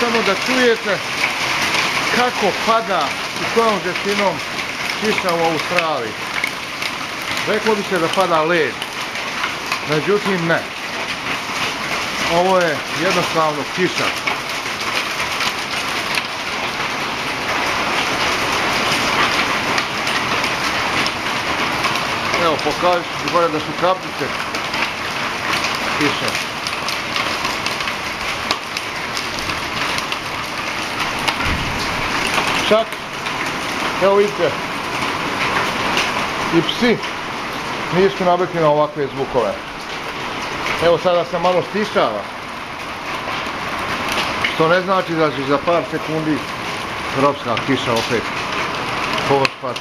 samo da čujete kako pada i kojom žestinom kiša u Australiji. Reklo bi se da pada led, međutim ne. Ovo je jednostavno kiša. Evo pokažu gore da su kapljice kiše. Čak, evo vidite, i psi nisu navikli na ovakve zvukove. Evo sada se malo stišava. Što ne znači da će za par sekundi tropska kiša opet pošpat.